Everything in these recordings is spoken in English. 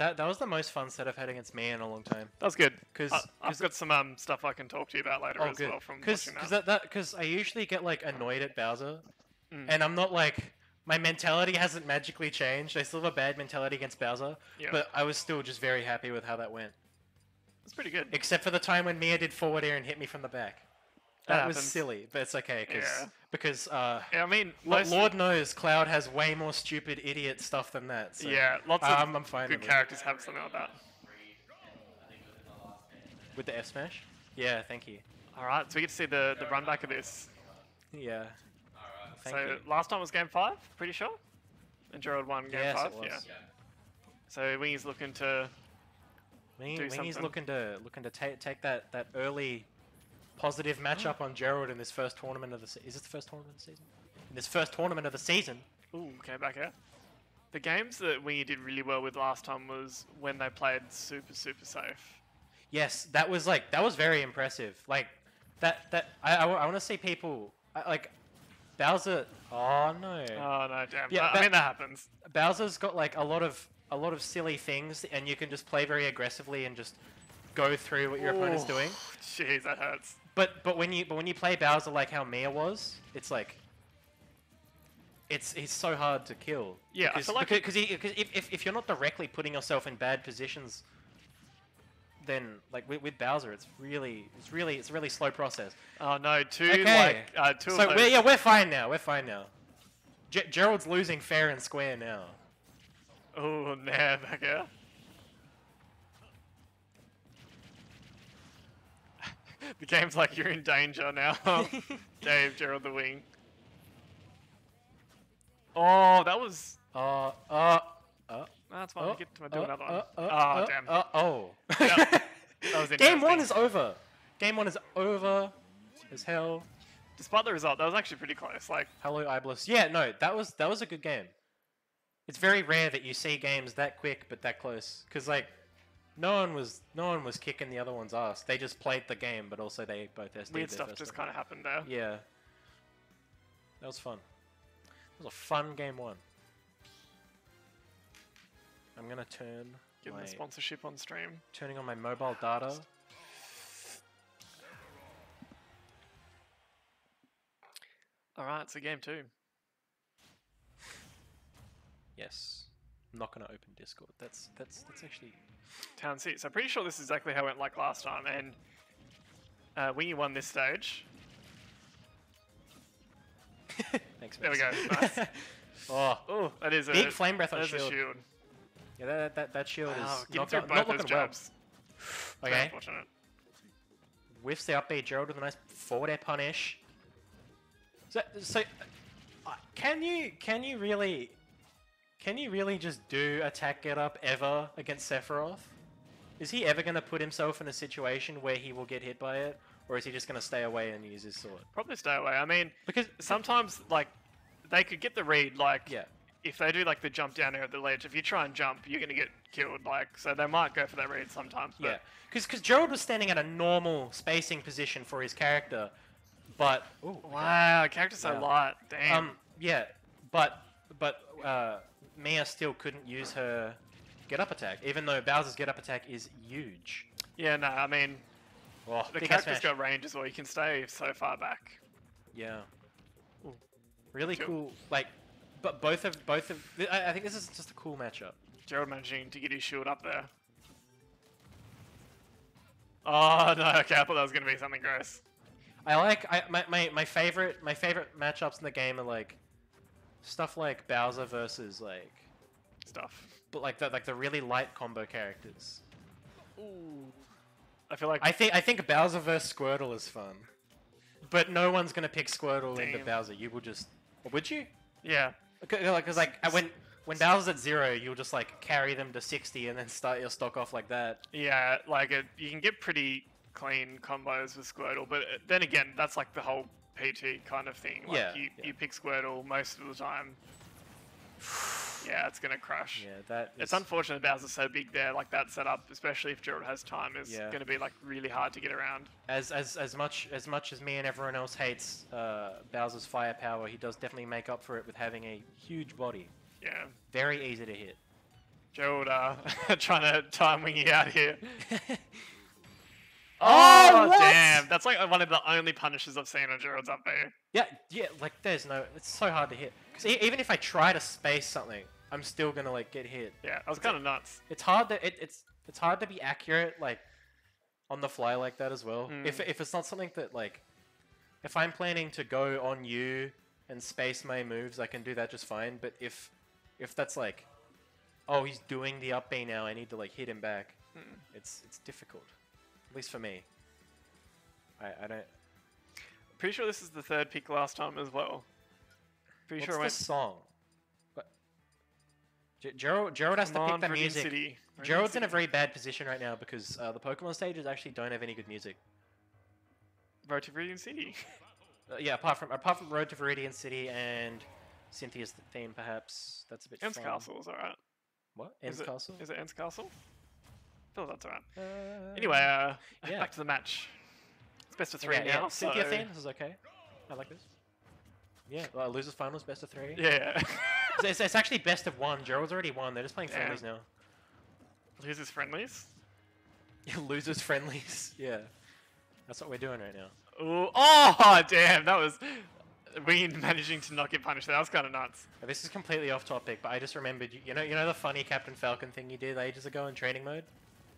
That that was the most fun set I've had against me in a long time. That was good. 'Cause- I, I've 'cause- got some um stuff I can talk to you about later Oh, as good. well from Because watching that. that because I usually get like annoyed at Bowser, Mm. and I'm not like my mentality hasn't magically changed. I still have a bad mentality against Bowser, Yeah. but I was still just very happy with how that went. It's pretty good. Except for the time when Mia did forward air and hit me from the back. That That was happens. silly, but it's okay cause, Yeah. because uh, Yeah, I mean, most, Lord knows Cloud has way more stupid idiot stuff than that. So yeah, lots of I'm, I'm fine good with it. characters have something like that. with the F smash. Yeah, thank you. All right, so we get to see the the run back of this. Yeah. Thank so you. last time was game five, pretty sure. And Gerald won game Yes, five. Yeah. So Wingy's looking to. Wingy, Wingy's something. looking to looking to take take that that early positive matchup on Gerald in this first tournament of the se- is this the first tournament of the season? In this first tournament of the season. Ooh, okay, back here. The games that Wingy did really well with last time was when they played super super safe. Yes, that was like that was very impressive. Like that that I I, want to see people I, like Bowser. Oh no. Oh no, damn. Yeah, I- I mean that happens. Bowser's got like a lot of a lot of silly things, and you can just play very aggressively and just go through what your opponent's Ooh, doing. Jeez, that hurts. But but when you but when you play Bowser like how Mia was, it's like it's he's so hard to kill. Yeah, I because, feel like because, he, because if, if, if you're not directly putting yourself in bad positions, then like with, with Bowser, it's really it's really it's a really slow process. Oh no, two Okay. like uh, two So we're, yeah, we're fine now. We're fine now. Ge- Gerald's losing fair and square now. Oh, nah, back the game's like you're in danger now. Dave, Gerald the wing. Oh, that was. Uh, uh, uh, That's fine. oh, we get to do uh, another one. uh, uh, oh, uh, damn. uh, oh. Yep. That was Game one is over. Game one is over as hell. Despite the result, that was actually pretty close. Like, Hello, Iblis. Yeah, no, that was that was a good game. It's very rare that you see games that quick but that close, because like, no one was no one was kicking the other one's ass. They just played the game, but also they both SD'd weird stuff just kind of happened there. Yeah, that was fun. It was a fun game one. I'm gonna turn Give my, the sponsorship on stream. turning on my mobile data. Alright, so game two. Yes, I'm not gonna open Discord. That's that's that's actually Town. So I'm pretty sure this is exactly how it went like last time, and uh, Wingy won this stage. Thanks. There we go, nice. oh, Oh, that is a Big flame breath on that is a shield. shield. yeah, that that, that shield Wow, is not, through go- both not those looking well. jabs. Very Okay, unfortunate. whiffs the up B Gerald with a nice forward air punish. So, so uh, can you can you really can you really just do attack get up ever against Sephiroth? Is he ever going to put himself in a situation where he will get hit by it, or is he just going to stay away and use his sword? Probably stay away. I mean, Because sometimes like they could get the read. Like, yeah, if they do like the jump down here at the ledge, if you try and jump, you're gonna get killed. Like, so they might go for that read sometimes. But yeah, because Gerald was standing at a normal spacing position for his character, but ooh, Wow, character's so Wow. light. Damn. Um, yeah, but but uh, Mia still couldn't use her get up attack, even though Bowser's get up attack is huge. yeah, no, I mean Oh, the character's smash. got range as well. You can stay so far back. Yeah. Really Cool. cool. Like, but both of both of. I, I think this is just a cool matchup. Gerald managing to get his shield up there. Oh no, okay, I thought that was gonna be something gross. I like I my, my, my favorite my favorite matchups in the game are like stuff like Bowser versus like Stuff. but like the like the really light combo characters. Ooh. I feel like I think I think Bowser versus Squirtle is fun, but no one's gonna pick Squirtle into Damn. Bowser. You will just, would you? yeah. Because like uh, when when Bowser's at zero, you'll just like carry them to sixty and then start your stock off like that. Yeah, like it, you can get pretty clean combos with Squirtle, but uh, then again, that's like the whole PT kind of thing. Like Yeah, you, yeah. you pick Squirtle most of the time. Yeah, it's gonna crush. Yeah, that. It's unfortunate Bowser's so big there, like that setup, especially if Gerald has time, is Yeah. gonna be like really hard to get around. as as as much as much as me and everyone else hates uh, Bowser's firepower, he does definitely make up for it with having a huge body. Yeah. Very easy to hit. Gerald uh, trying to time wingy out here. Oh, Oh, damn! That's like one of the only punishes I've seen on Gerald's up there. yeah, yeah, like there's no, it's so hard to hit. Because even if I try to space something, I'm still gonna like get hit. Yeah, I was kind of nuts. It's hard to, it, it's, it's hard to be accurate like on the fly like that as well. If Mm. if it's not something that like, if I'm planning to go on you and space my moves, I can do that just fine. But if, if that's like, oh, he's doing the up B now, I need to like hit him back. Mm. It's it's difficult, at least for me. I I don't. Pretty sure this is the third pick last time as well. Pretty What's sure I the went. song? G- Gerald Gerald has to pick the Viridian music. City. Viridian Gerald's in a City. very bad position right now because uh, the Pokemon stages actually don't have any good music. Road to Viridian City. Uh, yeah, apart from apart from Road to Viridian City and Cynthia's theme, perhaps that's a bit. Ems fun. Castle is alright. What? Is N's it- Castle. Is it N's Castle? I feel that's alright. Uh, Anyway, uh, yeah. back to the match. It's best of three yeah, now. yeah. Cynthia so- theme. This is okay. I like this. Yeah, uh, losers finals, best of three. Yeah. It's, it's, it's actually best of one. Gerald's already won. They're just playing friendlies now. Losers friendlies. losers friendlies. Yeah, that's what we're doing right now. Ooh, oh, damn, that was we managing to not get punished. That was kind of nuts. This is completely off topic, but I just remembered. You, you know, you know the funny Captain Falcon thing you did ages ago in training mode.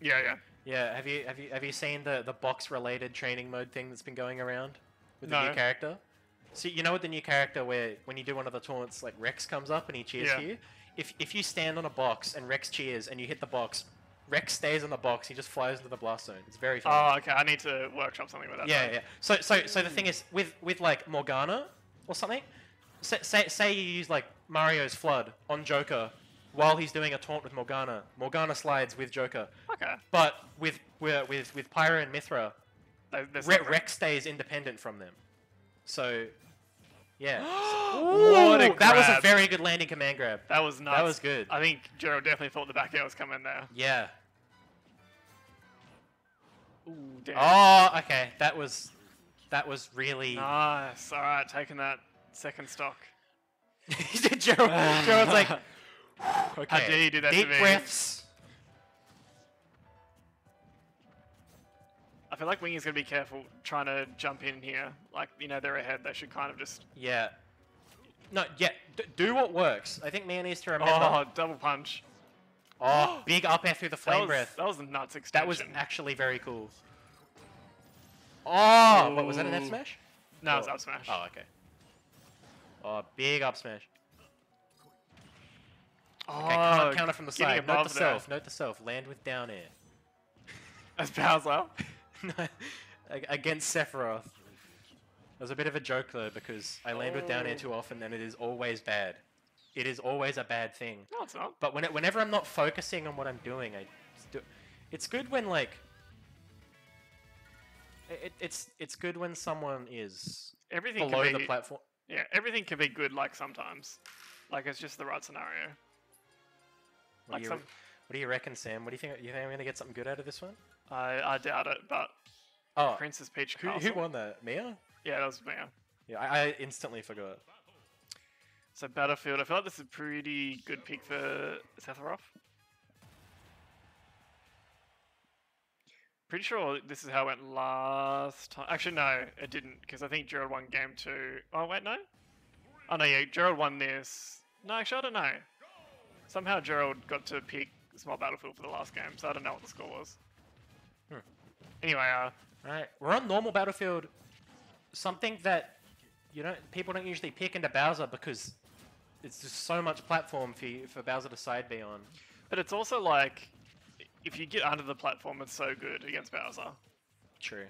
Yeah, yeah. Yeah, have you have you have you seen the the box related training mode thing that's been going around with the No. new character? So you know with the new character where when you do one of the taunts, like Rex comes up and he cheers Yeah. for you. If if you stand on a box and Rex cheers and you hit the box, Rex stays on the box. He just flies into the blast zone. It's very funny. Oh, okay. I need to workshop something with that. Yeah, then. yeah. So, so, so the thing is, with with like Morgana or something, say, say, say you use like Mario's Flood on Joker while he's doing a taunt with Morgana. Morgana slides with Joker, Okay. but with with with, with Pyra and Mythra, Re-. Rex stays independent from them. So, yeah. What a Ooh, that was a very good landing command grab. That was nuts. That was good. I think Gerald definitely thought the back air was coming there. Yeah. Ooh, damn. Oh, okay. That was that was really. Nice. All right, taking that second stock. Gerald, Gerald's like, okay. How dare you do that to Deep me? breaths. I feel like Wingy's gonna be careful trying to jump in here. Like, you know, they're ahead. They should kind of just. Yeah. No, yeah. D- do what works. I think Mia needs to remember. Oh, double punch. Oh, big up air through the flame That was, breath. that was a nuts That was actually very cool. Oh, what was that? An F smash? No, it was Oh. up smash. Oh, okay. Oh, big up smash. Oh, Okay, counter, counter from the side. Note to self. Note to self. Land with down air. As Bowser. Ag- Against Sephiroth. It was a bit of a joke though because I land with down air Oh. too often and it is always bad. It is always a bad thing. No, it's not. But when it, whenever I'm not focusing on what I'm doing, I do. It's good when like. It, it's it's good when someone is Everything below can the be, platform. Yeah, everything can be good like sometimes. Like it's just the right scenario. What, Like do you, some, what do you reckon, Sam? What do you think? You think I'm gonna get something good out of this one? I, I doubt it, but Oh, Princess Peach who, who won that? Mia? Yeah, that was me. Yeah, I, I instantly forgot. So Battlefield, I feel like this is a pretty good pick for Sephiroth. Pretty sure this is how it went last time. Actually, no, it didn't, because I think Gerald won game two. Oh, wait, no? Oh, no, yeah, Gerald won this. No, actually, I don't know. Somehow Gerald got to pick Small Battlefield for the last game, so I don't know what the score was. Hmm. Anyway, uh, Alright, we're on normal battlefield. Something that you don't people don't usually pick into Bowser because it's just so much platform for you, for Bowser to side B on. but it's also like, if you get under the platform, it's so good against Bowser. True.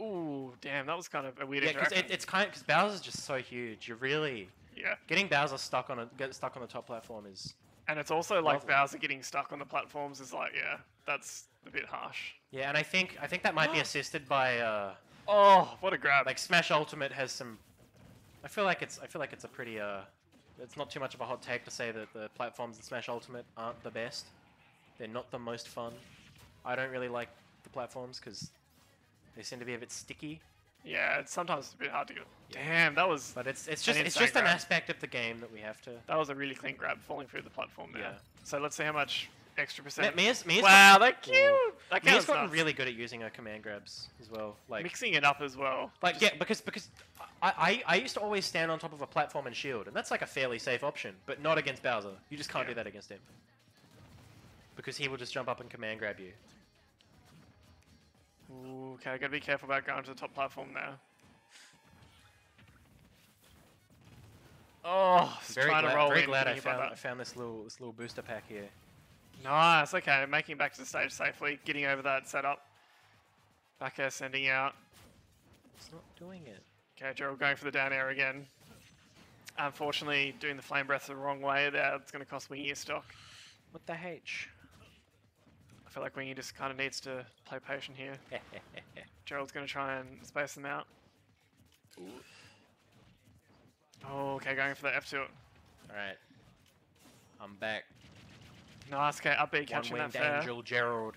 Ooh, damn, that was kind of a weird Yeah, because it, it's kind because Bowser's just so huge. You're really yeah, getting Bowser stuck on a get stuck on the top platform is and it's also like Lovely. Bowser getting stuck on the platforms is like, yeah, that's a bit harsh. yeah, and I think I think that might be assisted by uh Oh, what a grab! like Smash Ultimate has some. I feel like it's I feel like it's a pretty uh, it's not too much of a hot take to say that the platforms in Smash Ultimate aren't the best. They're not the most fun. I don't really like the platforms because they seem to be a bit sticky. Yeah, it's sometimes a bit hard to get. Damn, that was But it's it's just it's just an aspect of the game that we have to. that was a really clean grab, falling through the platform there. Yeah. So let's see how much extra percent. Mia's, Mia's wow, they're cute. That Mia's gotten nuts. really good at using her command grabs as well. Like, mixing it up as well. like yeah, because because I, I I used to always stand on top of a platform and shield, and that's like a fairly safe option, but not against Bowser. You just can't Yeah. do that against him. Because he will just jump up and command grab you. Ooh, okay, gotta be careful about going to the top platform now. Oh, Very trying glad, to roll very in, glad I found I found this little this little booster pack here. Nice, okay, making it back to the stage safely, getting over that setup. Back air sending out. It's not doing it. Okay, Gerald going for the down air again. Unfortunately, doing the flame breath the wrong way there, it's going to cost me a stock. What the H? I feel like Wingy just kind of needs to play patient here. Gerald's going to try and space them out. Oh, okay, going for the F tilt. Alright. I'm back. Nice, okay, up B catching that fair. angel Gerald.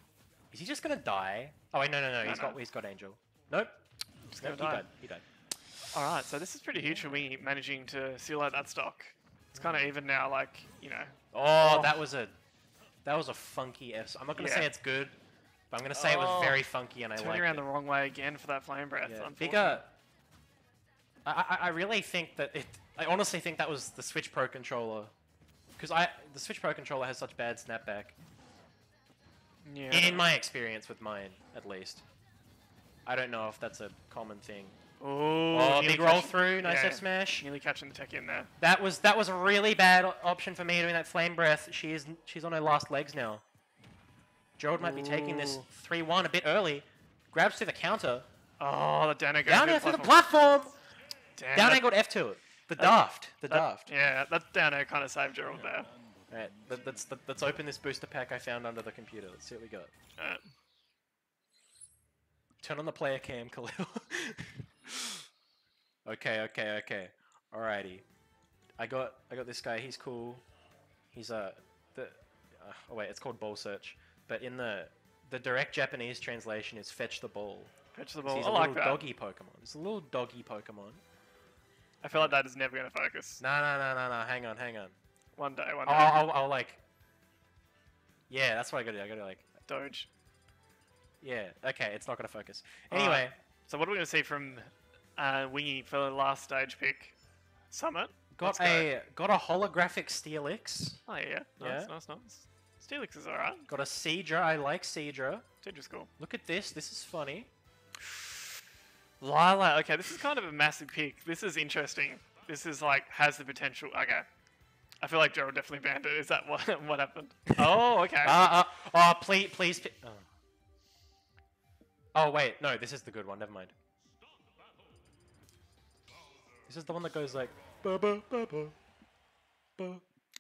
Is he just gonna die? Oh wait, no, no, no. No, He's no. got he's got angel. Nope. Just Nope, gonna he die. died. He died. Alright, so this is pretty huge for Wingy managing to seal out that stock. It's kind of mm. even now, like, you know. Oh, Oh. that was a that was a funky S. I'm not gonna say it's good, but I'm gonna say it was Oh. very funky and I Turning like around it. the wrong way again for that flame breath. Yeah. unfortunately. Bigger. I, I I really think that it. I honestly think that was the Switch Pro controller, because I the Switch Pro controller has such bad snapback. Yeah. In my experience with mine, at least. I don't know if that's a common thing. Ooh, Oh, big roll through, nice yeah, F smash. Nearly catching the tech in there. That was that was a really bad option for me doing that flame breath. She is she's on her last legs now. Gerald might be taking this 3-1 a bit early. Grabs to the counter. Oh, the down air Down air through the platform. Damn, Down got F to it. The daft. The that- daft. Yeah, that down air kind of saved Gerald there. Alright, let, let's let, let's open this booster pack I found under the computer. Let's see what we got. Alright. Turn on the player cam, Khalil. okay, okay, okay. Alrighty. I got I got this guy. He's cool. He's uh the uh, oh wait, it's called ball search. But in the the direct Japanese translation is fetch the ball. Fetch the ball. He's I a like little that. doggy Pokemon. It's a little doggy Pokemon. I feel like that is never going to focus. No, no, no, no, no. Hang on, hang on. One day, one day. I'll, I'll, I'll like. Yeah, that's what I gotta do. I gotta like. Doge. Yeah. Okay, it's not gonna focus. Anyway, So what are we going to see from uh, Wingy for the last stage pick? Summit? got Let's go. a got a holographic Steelix. Oh yeah, nice, Yeah. nice, nice. Steelix is alright. Got a Seadra. I like Seadra. Tedra's cool. Look at this. This is funny. Lila, okay, this is kind of a massive pick. This is interesting. This is like has the potential. Okay, I feel like Gerald definitely banned it. Is that what what happened? Oh, okay. Uh, uh, oh, please, please. Oh. oh, wait. No, this is the good one. Never mind. This is the one that goes like. Ba, ba, ba, ba, ba.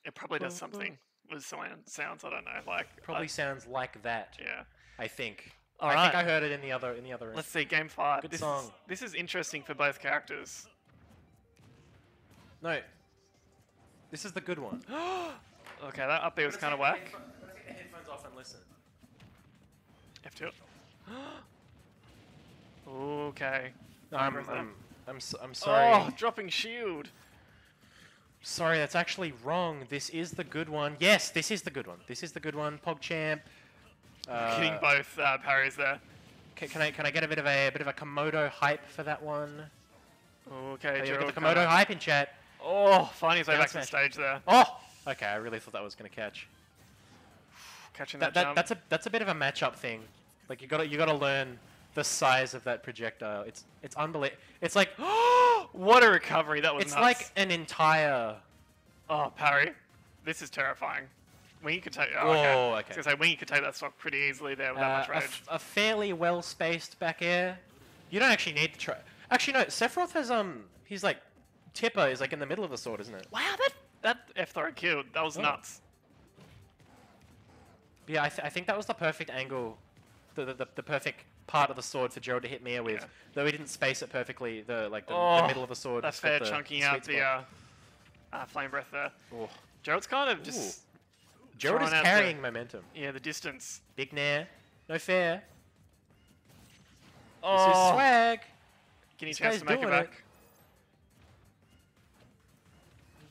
it probably does something with sounds. I don't know. Like Probably uh, sounds like that. yeah. I think. All I right. think I heard it in the other in the other. room. Let's see game five. Good this song. Is, this is interesting for both characters. No. This is the good one. okay, that up there was kind of whack. Let's get the headphones off and listen. F2. okay. No, I'm, with that. I'm, I'm, s- I'm sorry. Oh, dropping shield. Sorry, that's actually wrong. This is the good one. Yes, this is the good one. This is the good one. PogChamp. Uh, Hitting both uh, parries there. ca- Can I can I get a bit of a, a bit of a Komodo hype for that one? Okay, Can you Gerald get the Komodo hype in chat? Oh, finding his way back to the stage there. Oh, okay. I really thought that was gonna catch. Catching That, that, that that's a that's a bit of a matchup thing. Like you gotta you gotta learn the size of that projectile. It's it's unbelievable. It's like what a recovery. That was it's nuts. like an entire. Oh, parry. This is terrifying. Wingy could take. Oh, Whoa, okay. I was okay. gonna say Wingy could take that stock pretty easily there with that uh, much a, rage. a fairly well spaced back air. You don't actually need to try. Actually, no. Sephiroth has um. He's like, Tipper is like in the middle of the sword, isn't it? wow, that that F throw killed. That was Oh. nuts. Yeah, I, th- I think that was the perfect angle, the, the, the, the perfect part of the sword for Gerald to hit Mia with. Yeah. Though he didn't space it perfectly, the like the, the Oh, middle of the sword. That's fair, the chunking out the uh, uh, flame breath there. Oh. Gerald's kind of just Gerald is out the- carrying momentum. yeah the distance. Big Nair, no fair. This is Oh, swag. a this chance to make it back.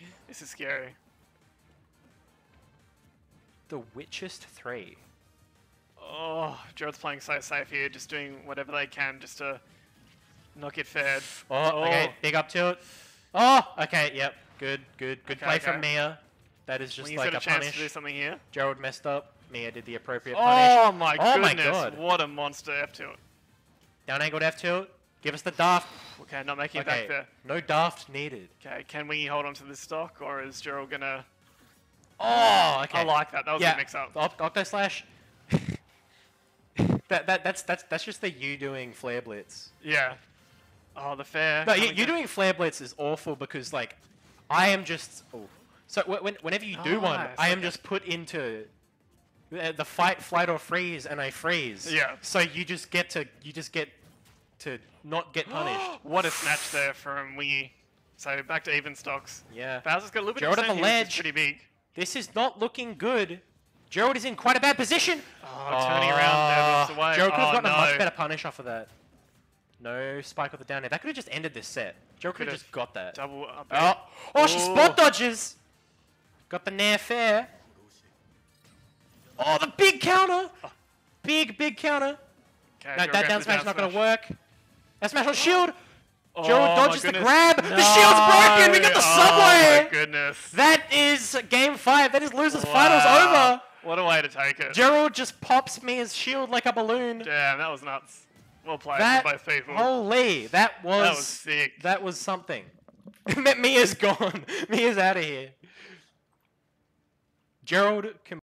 it. This is scary. the Witchest 3. Oh, Gerald's playing so safe here, just doing whatever they can just to not get fed. Oh, oh, okay, big up tilt. Oh, okay, yep. Good, good, good Okay, play okay. from Mia. That is just he's like a, a chance punish. to do something here. Gerald messed up. Mia did the appropriate oh punish. Oh my Oh my goodness! God. What a monster F tilt. Down angled F tilt. Give us the daft. Okay, not making it Okay, back there. no daft needed. Okay, can we hold on to this stock, or is Gerald gonna? Oh, okay. I like that. That was yeah, a mix up. Oct- Octo slash. That, that that's that's that's just the you doing flare blitz. Yeah. Oh, the fair. No, you, you doing flare blitz is awful because like, I am just. Oh. So when, whenever you do one, Nice, I am okay. just put into the, the fight, flight, or freeze, and I freeze. Yeah. So you just get to you just get to not get punished. what a snatch there from Wingy. So back to even stocks. yeah. Bowser's got a little bit Gerald of at the ledge. pretty big. This is not looking good. Gerald is in quite a bad position. Oh, turning around there, moves away. Gerald could have oh, gotten no. a much better punish off of that. No spike with the down air. That could have just ended this set. Gerald could have just got that. Double up. Oh, oh, she spot dodges. Got the nair fair. Oh, the big counter. Oh. Big, big counter. Okay, No, that down smash is not going to work. That smash on shield. Oh, Gerald dodges the grab. The shield's broken. We got the Oh subway. my goodness. That is game five. That is losers Wow. finals over. What a way to take it. Gerald just pops Mia's shield like a balloon. Damn, that was nuts. Well played That from both people. holy, that was that was sick. that was something. Mia's gone. Mia's out of here. Gerald can